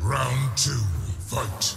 Round two, fight.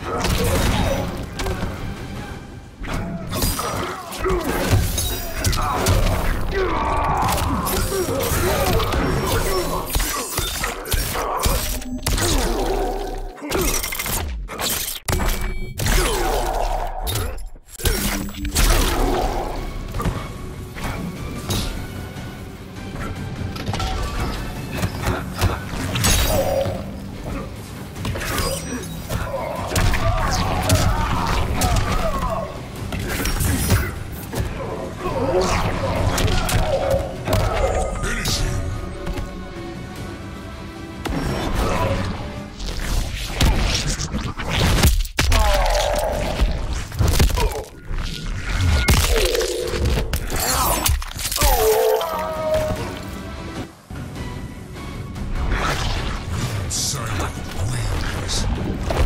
Mars.